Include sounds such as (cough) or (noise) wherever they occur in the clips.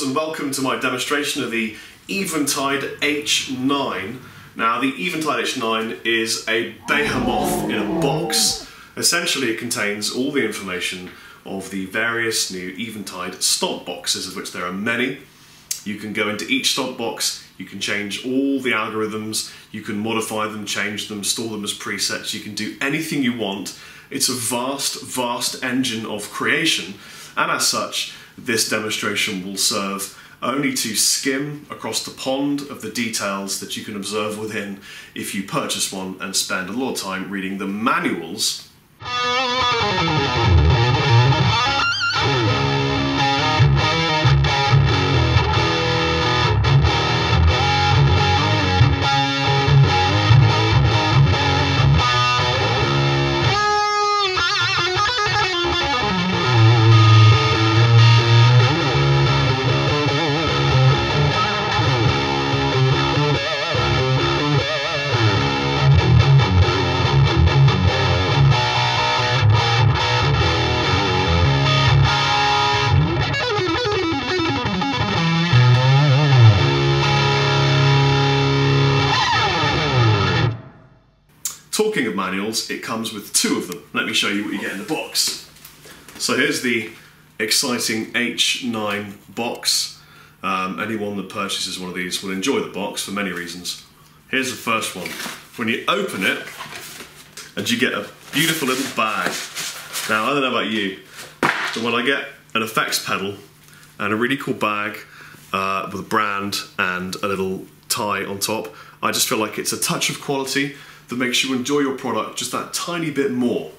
Chappers and welcome to my demonstration of the Eventide H9. Now the Eventide H9 is a behemoth in a box. Essentially it contains all the information of the various new Eventide stompboxes, of which there are many. You can go into each stompbox, you can change all the algorithms, you can modify them, change them, store them as presets, you can do anything you want. It's a vast, vast engine of creation, and as such, this demonstration will serve only to skim across the pond of the details that you can observe within if you purchase one and spend a lot of time reading the manuals Talking of manuals, it comes with two of them. Let me show you what you get in the box. So here's the exciting H9 box. Um, anyone that purchases one of these will enjoy the box for many reasons. Here's the first one. When you open it, and you get a beautiful little bag. Now, I don't know about you, but when I get an effects pedal and a really cool bag uh, with a brand and a little tie on top, I just feel like it's a touch of quality that makes you enjoy your product just that tiny bit more.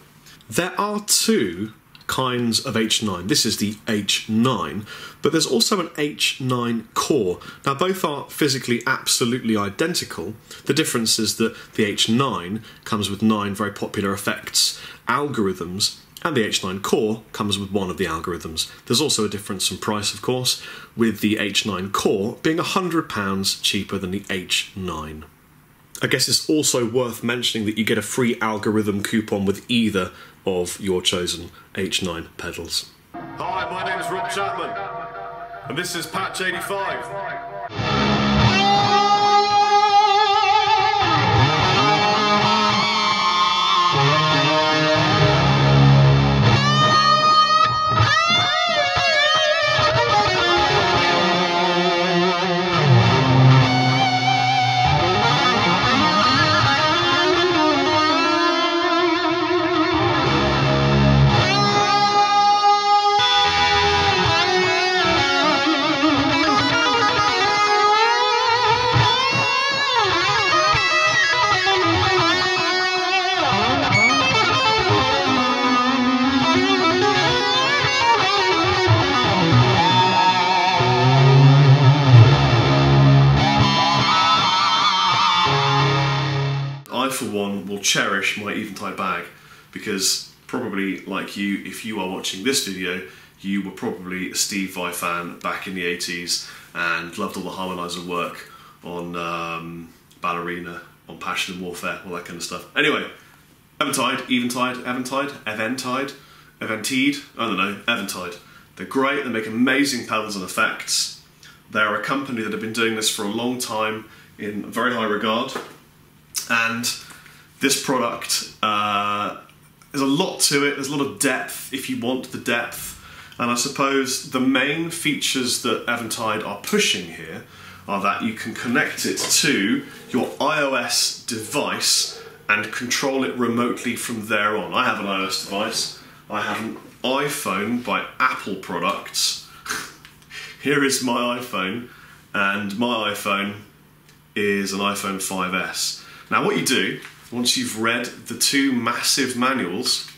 There are two kinds of H9. This is the H9, but there's also an H9 core. Now, both are physically absolutely identical. The difference is that the H9 comes with nine very popular effects algorithms, and the H9 core comes with one of the algorithms. There's also a difference in price, of course, with the H9 core being £100 cheaper than the H9. I guess it's also worth mentioning that you get a free algorithm coupon with either of your chosen H9 pedals. Hi, my name is Rob Chapman, and this is Patch 85. My Eventide bag because probably like you, if you are watching this video, you were probably a Steve Vai fan back in the 80s and loved all the harmonizer work on um, Ballerina, on Passion and Warfare, all that kind of stuff. Anyway, Eventide, Eventide, Eventide, Eventide, Eventide, I don't know, Eventide. They're great, they make amazing pedals and effects. They're a company that have been doing this for a long time in very high regard and this product uh, there's a lot to it there's a lot of depth if you want the depth and I suppose the main features that Eventide are pushing here are that you can connect it to your iOS device and control it remotely from there on. I have an iOS device. I have an iPhone by Apple products. (laughs) Here is my iPhone and my iPhone is an iPhone 5S. Now, what you do once you've read the two massive manuals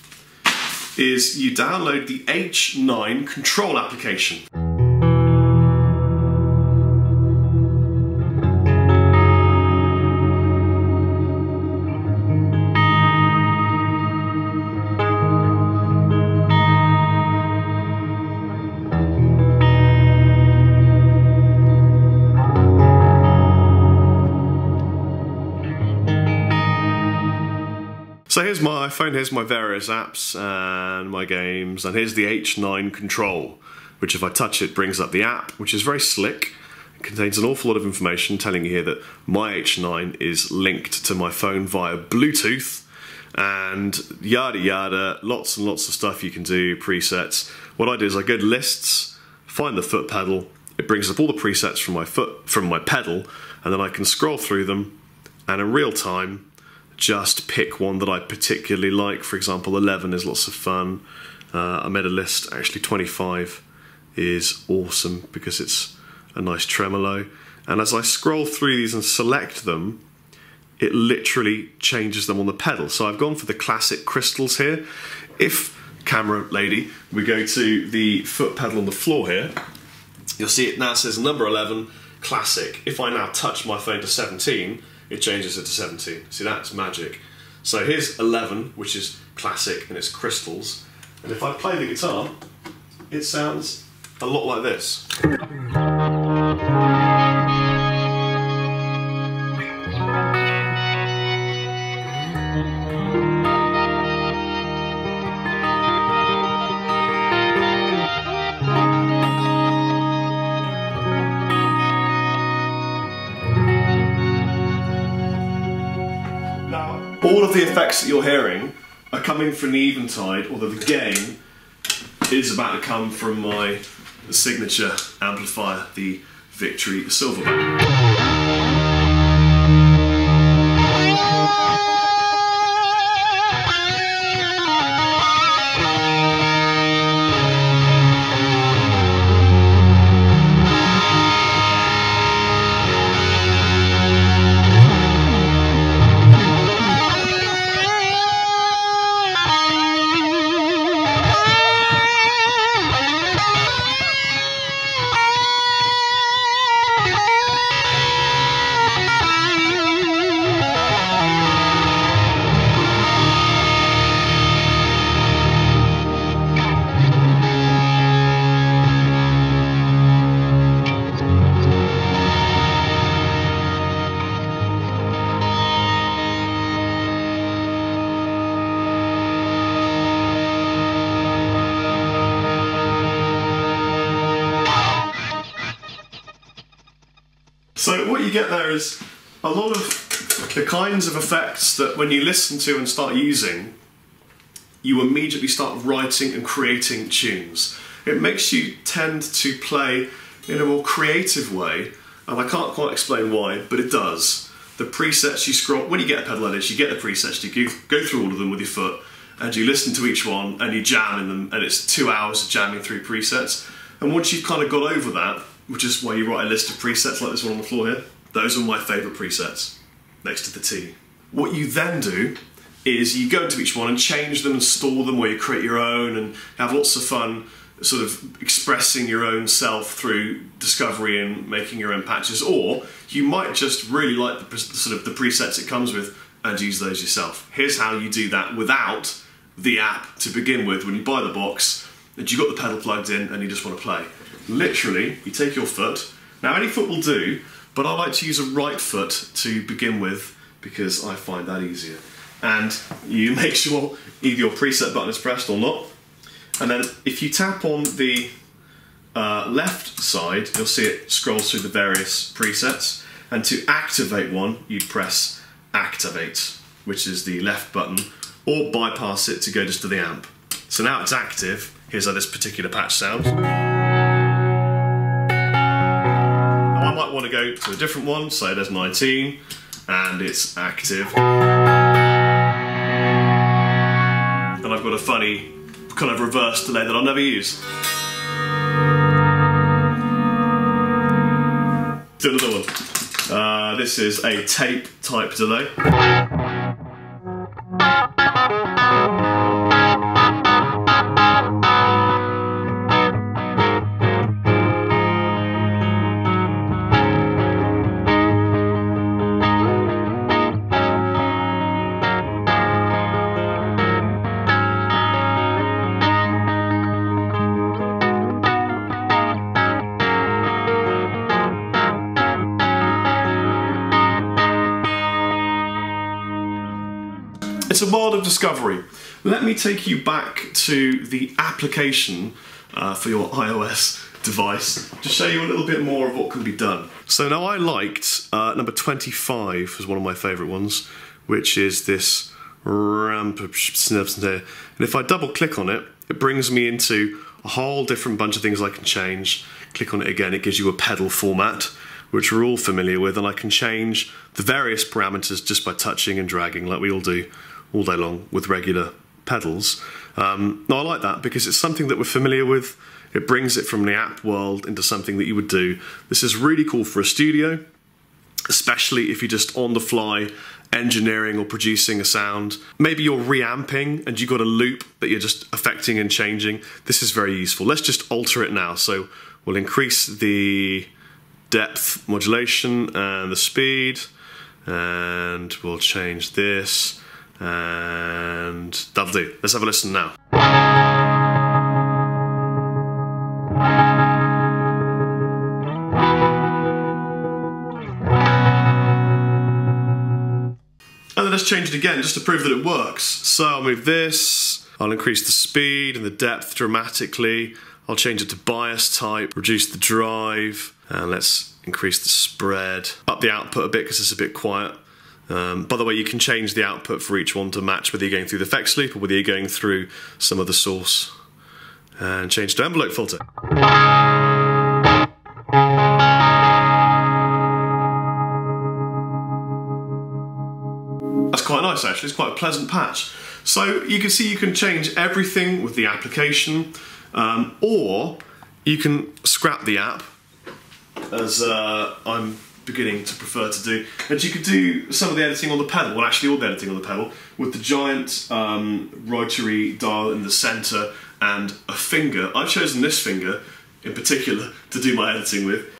is you download the H9 control application. Here's my iPhone, here's my various apps and my games, and here's the H9 control, which if I touch it brings up the app, which is very slick. It contains an awful lot of information telling you here that my H9 is linked to my phone via Bluetooth and yada yada, lots and lots of stuff you can do, presets. What I do is I go to lists, find the foot pedal, it brings up all the presets from my foot from my pedal, and then I can scroll through them and in real time just pick one that I particularly like. For example, 11 is lots of fun. Uh, I made a list, actually 25 is awesome because it's a nice tremolo. And as I scroll through these and select them, it literally changes them on the pedal. So I've gone for the classic crystals here. If, camera lady, we go to the foot pedal on the floor here, you'll see it now says number 11, classic. If I now touch my phone to 17, it changes it to 17. See, that's magic. So here's 11, which is classic and it's crystals. And if I play the guitar, it sounds a lot like this. The effects that you're hearing are coming from the Eventide, although the gain is about to come from my signature amplifier, the Victory Silverback. There is a lot of the kinds of effects that when you listen to and start using, you immediately start writing and creating tunes. It makes you tend to play in a more creative way, and I can't quite explain why, but it does. The presets you scroll, when you get a pedal this, you get the presets, you go, go through all of them with your foot, and you listen to each one, and you jam in them, and it's two hours of jamming through presets. And once you've kind of got over that, which is why you write a list of presets like this one on the floor here. Those are my favourite presets, next to the T. What you then do is you go into each one and change them and store them where you create your own and have lots of fun sort of expressing your own self through discovery and making your own patches or you might just really like the sort of the presets it comes with and use those yourself. Here's how you do that without the app to begin with when you buy the box and you've got the pedal plugged in and you just want to play literally, you take your foot. Now, any foot will do, but I like to use a right foot to begin with because I find that easier. And you (laughs) make sure either your preset button is pressed or not. And then if you tap on the uh, left side, you'll see it scrolls through the various presets. And to activate one, you press activate, which is the left button, or bypass it to go just to the amp. So now it's active. Here's how this particular patch sounds. I might want to go to a different one, so there's 19, and it's active. And I've got a funny kind of reverse delay that I'll never use. Do another one. Uh, this is a tape type delay. It's a world of discovery. Let me take you back to the application uh, for your iOS device to show you a little bit more of what can be done. So now I liked uh, number 25 was one of my favourite ones, which is this ramp. And if I double click on it, it brings me into a whole different bunch of things I can change. Click on it again, it gives you a pedal format, which we're all familiar with, and I can change the various parameters just by touching and dragging, like we all do all day long with regular pedals. Um, I like that because it's something that we're familiar with. It brings it from the app world into something that you would do. This is really cool for a studio, especially if you're just on the fly engineering or producing a sound. Maybe you're reamping and you've got a loop that you're just affecting and changing. This is very useful. Let's just alter it now. So we'll increase the depth modulation and the speed and we'll change this and that'll do. Let's have a listen now. And then let's change it again just to prove that it works. So I'll move this, I'll increase the speed and the depth dramatically. I'll change it to bias type, reduce the drive, and let's increase the spread. Up the output a bit because it's a bit quiet. Um, by the way, you can change the output for each one to match whether you're going through the effects loop or whether you're going through some other source. And change to envelope filter. That's quite nice actually, it's quite a pleasant patch. So you can see you can change everything with the application um, or you can scrap the app as uh, I'm beginning to prefer to do. And you could do some of the editing on the pedal, well actually all the editing on the pedal, with the giant um, rotary dial in the centre and a finger. I've chosen this finger in particular to do my editing with.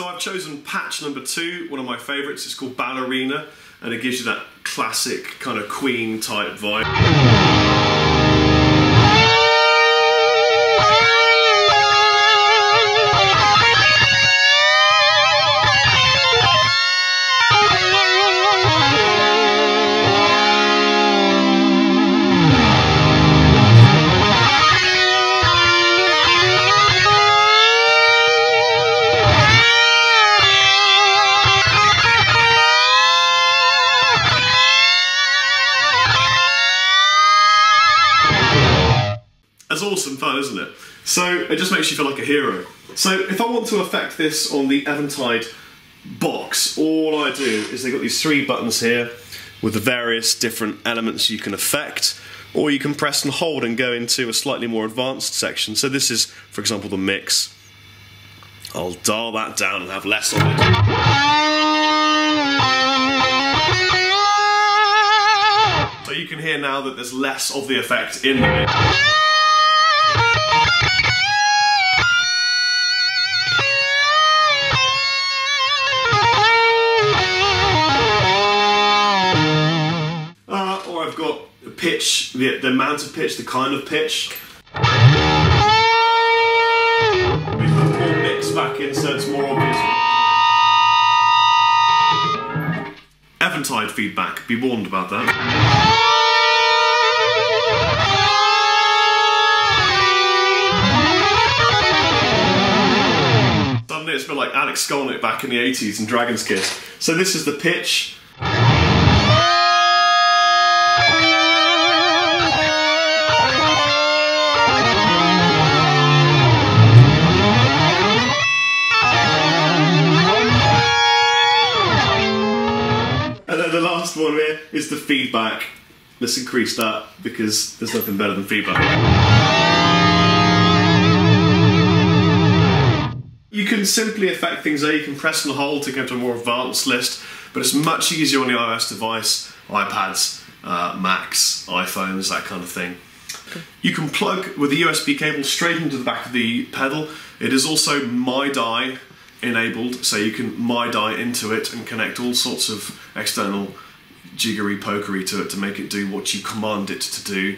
So I've chosen patch number two, one of my favourites. It's called Ballerina, and it gives you that classic kind of Queen type vibe. So it just makes you feel like a hero. So if I want to affect this on the Eventide box, all I do is they've got these three buttons here with the various different elements you can affect, or you can press and hold and go into a slightly more advanced section. So this is, for example, the mix. I'll dial that down and have less of it. So you can hear now that there's less of the effect in the mix. The, the amount of pitch, the kind of pitch. We mix back in so it's more obvious. Eventide feedback, be warned about that. Suddenly it's been like Alex Skolnick back in the 80s and Dragon's Kiss. So this is the pitch. Last one here is the feedback. Let's increase that because there's nothing better than feedback. You can simply affect things there. You can press and hold to go to a more advanced list, but it's much easier on the iOS device, iPads, uh, Macs, iPhones, that kind of thing. You can plug with the USB cable straight into the back of the pedal. It is also MIDI enabled, so you can MIDI into it and connect all sorts of external jiggery pokery to it to make it do what you command it to do.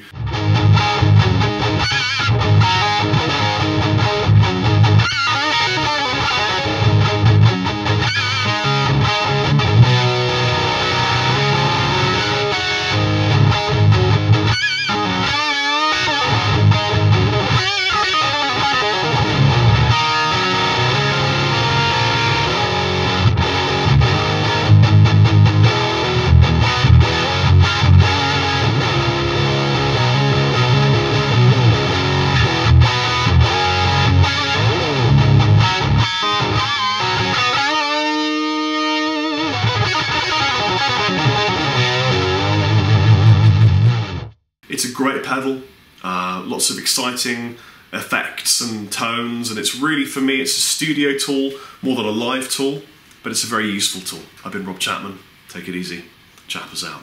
Exciting effects and tones, and it's really, for me, it's a studio tool more than a live tool, but it's a very useful tool. I've been Rob Chapman. Take it easy. Chappers out.